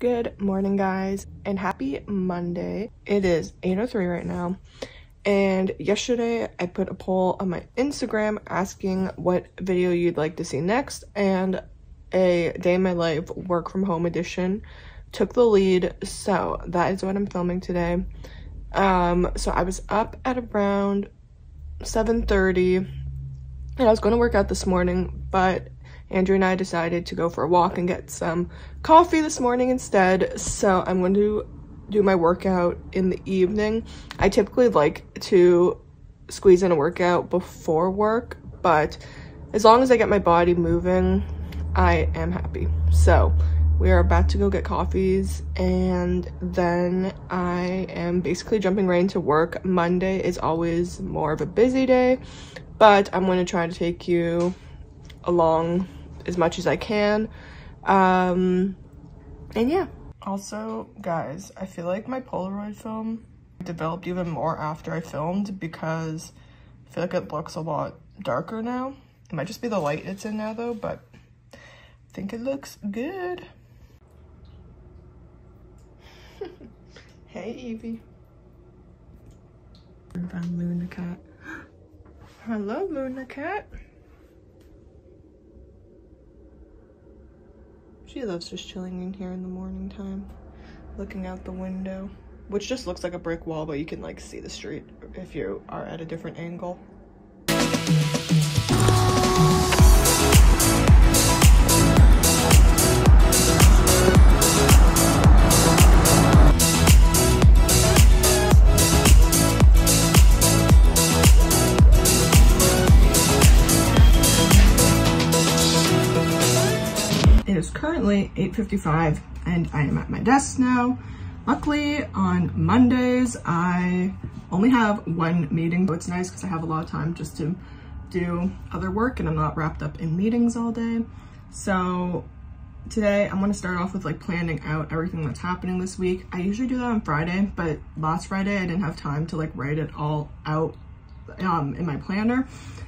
Good morning, guys, and happy Monday. It is 8.03 right now, and yesterday I put a poll on my Instagram asking what video you'd like to see next, and a day in my life work from home edition took the lead, so that is what I'm filming today. Um, so I was up at around 7.30, and I was going to work out this morning, but Andrew and I decided to go for a walk and get some coffee this morning instead. So I'm going to do my workout in the evening. I typically like to squeeze in a workout before work, but as long as I get my body moving, I am happy. So we are about to go get coffees and then I am basically jumping right into work. Monday is always more of a busy day, but I'm going to try to take you along as much as I can. Um, and yeah. Also, guys, I feel like my Polaroid film developed even more after I filmed because I feel like it looks a lot darker now. It might just be the light it's in now though, but I think it looks good. hey, Evie. I found Luna Cat. Hello, Luna Cat. She loves just chilling in here in the morning time, looking out the window, which just looks like a brick wall, but you can like see the street if you are at a different angle. Currently 8.55 and I am at my desk now. Luckily, on Mondays, I only have one meeting, so it's nice because I have a lot of time just to do other work and I'm not wrapped up in meetings all day. So today I'm going to start off with like planning out everything that's happening this week. I usually do that on Friday, but last Friday I didn't have time to like write it all out um, in my planner.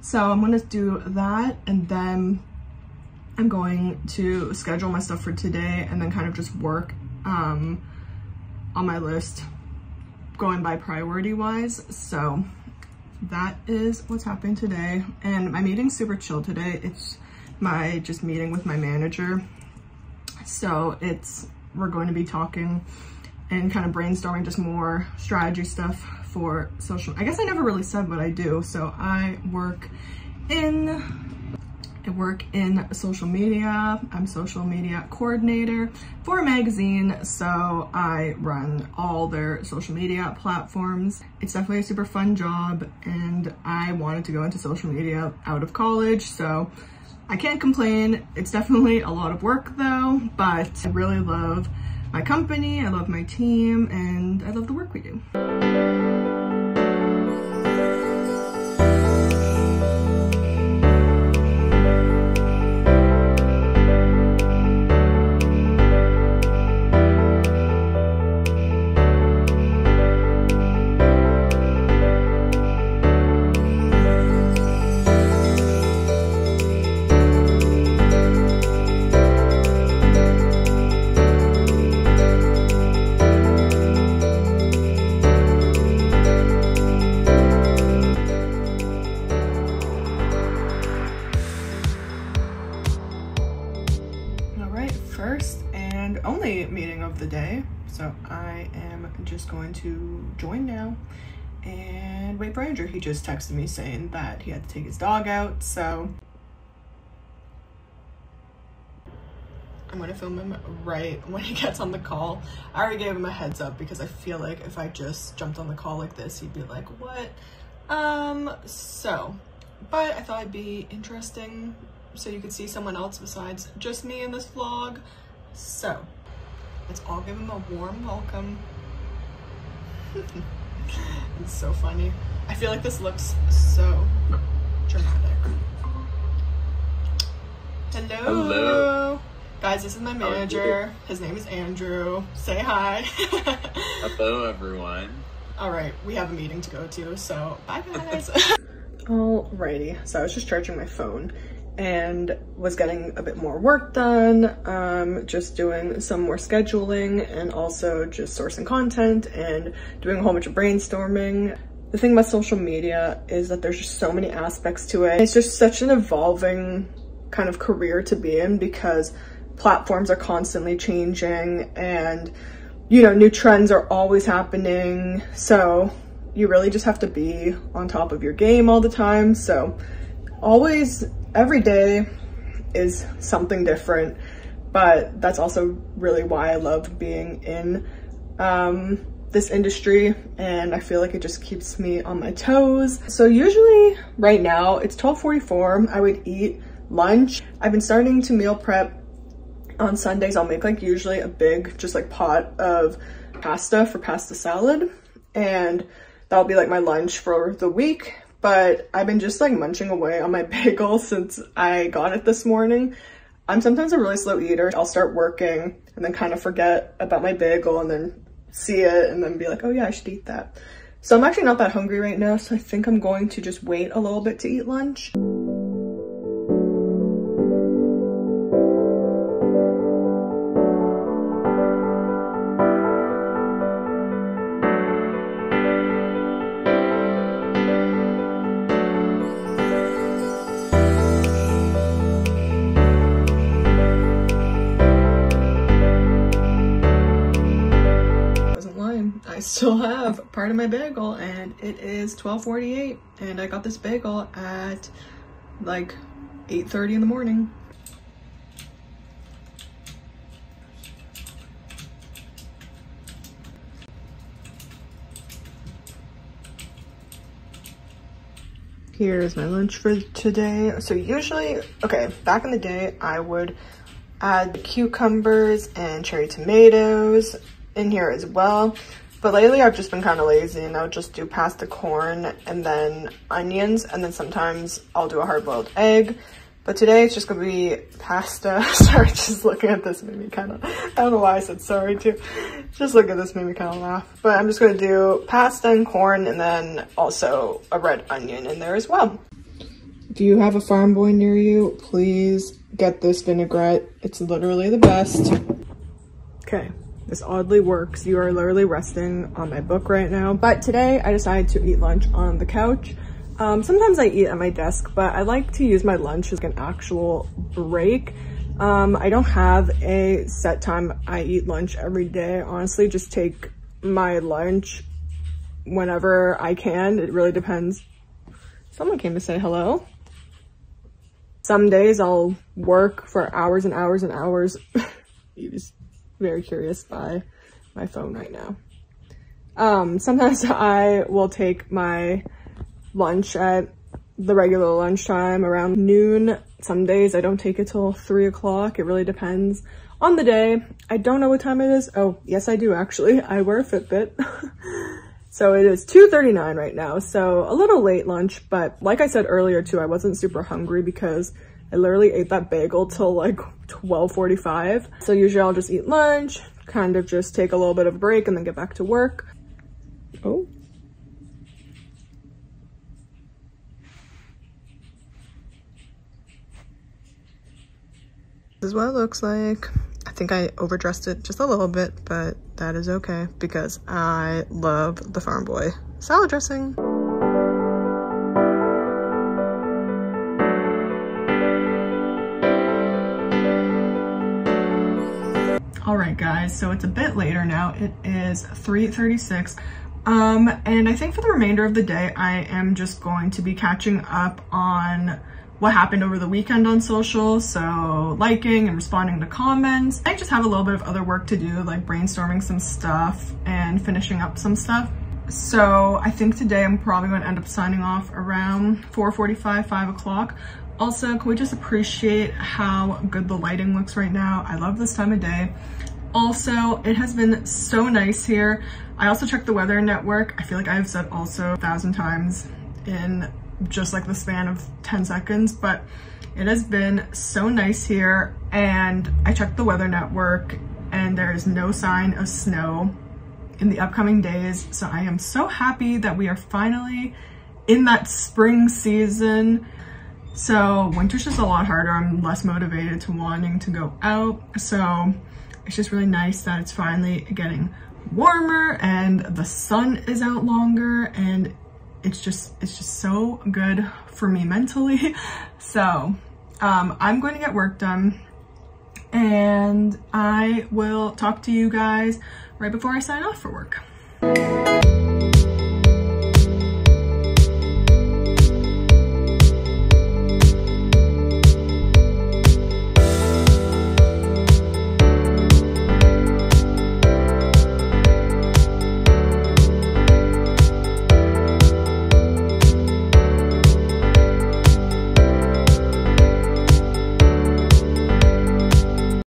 So I'm going to do that and then I'm going to schedule my stuff for today and then kind of just work um, on my list going by priority wise. So that is what's happening today. And my meeting's super chill today. It's my just meeting with my manager. So it's, we're going to be talking and kind of brainstorming just more strategy stuff for social. I guess I never really said what I do. So I work in I work in social media. I'm social media coordinator for a magazine, so I run all their social media platforms. It's definitely a super fun job, and I wanted to go into social media out of college, so I can't complain. It's definitely a lot of work though, but I really love my company, I love my team, and I love the work we do. Just going to join now and wait for Andrew. He just texted me saying that he had to take his dog out, so I'm gonna film him right when he gets on the call. I already gave him a heads up because I feel like if I just jumped on the call like this, he'd be like, what? Um, so, but I thought it'd be interesting so you could see someone else besides just me in this vlog. So, let's all give him a warm welcome it's so funny. I feel like this looks so dramatic. Hello. Hello. Guys, this is my manager. His name is Andrew. Say hi. Hello, everyone. All right, we have a meeting to go to, so bye, guys. Alrighty, so I was just charging my phone and was getting a bit more work done, um, just doing some more scheduling and also just sourcing content and doing a whole bunch of brainstorming. The thing about social media is that there's just so many aspects to it. It's just such an evolving kind of career to be in because platforms are constantly changing and you know, new trends are always happening. So you really just have to be on top of your game all the time. So always, every day is something different, but that's also really why I love being in um, this industry and I feel like it just keeps me on my toes. So usually right now it's 1244, I would eat lunch. I've been starting to meal prep on Sundays. I'll make like usually a big just like pot of pasta for pasta salad and that'll be like my lunch for the week. But I've been just like munching away on my bagel since I got it this morning. I'm sometimes a really slow eater. I'll start working and then kind of forget about my bagel and then see it and then be like, oh yeah, I should eat that. So I'm actually not that hungry right now. So I think I'm going to just wait a little bit to eat lunch. Still have part of my bagel and it is 12.48 and I got this bagel at like 8.30 in the morning. Here's my lunch for today. So usually, okay, back in the day, I would add cucumbers and cherry tomatoes in here as well. But lately I've just been kind of lazy and I'll just do pasta corn and then onions and then sometimes I'll do a hard-boiled egg. But today it's just gonna be pasta. sorry, just looking at this made me kind of, I don't know why I said sorry too. Just look at this made me kind of laugh. But I'm just gonna do pasta and corn and then also a red onion in there as well. If you have a farm boy near you, please get this vinaigrette. It's literally the best. Okay, this oddly works. You are literally resting on my book right now. But today I decided to eat lunch on the couch. Um, sometimes I eat at my desk, but I like to use my lunch as an actual break. Um, I don't have a set time I eat lunch every day. Honestly, just take my lunch whenever I can. It really depends. Someone came to say hello. Some days I'll work for hours and hours and hours. you just very curious by my phone right now. Um, sometimes I will take my lunch at the regular lunchtime around noon. Some days I don't take it till three o'clock. It really depends on the day. I don't know what time it is. Oh, yes, I do actually. I wear a Fitbit. so it is 2.39 right now. So a little late lunch, but like I said earlier too, I wasn't super hungry because I literally ate that bagel till like 12.45. So usually I'll just eat lunch, kind of just take a little bit of a break and then get back to work. Oh. This is what it looks like. I think I overdressed it just a little bit, but that is okay because I love the Farm Boy salad dressing. Right, guys, so it's a bit later now. It is 3.36. Um, and I think for the remainder of the day, I am just going to be catching up on what happened over the weekend on social. So liking and responding to comments. I just have a little bit of other work to do, like brainstorming some stuff and finishing up some stuff. So I think today I'm probably going to end up signing off around 4.45, 5 o'clock. Also, can we just appreciate how good the lighting looks right now? I love this time of day. Also, it has been so nice here. I also checked the weather network. I feel like I've said also a thousand times in just like the span of 10 seconds, but it has been so nice here. And I checked the weather network and there is no sign of snow in the upcoming days. So I am so happy that we are finally in that spring season So winter's just a lot harder. I'm less motivated to wanting to go out. So it's just really nice that it's finally getting warmer and the sun is out longer and it's just it's just so good for me mentally. So um, i'm going to get work done and i will talk to you guys right before i sign off for work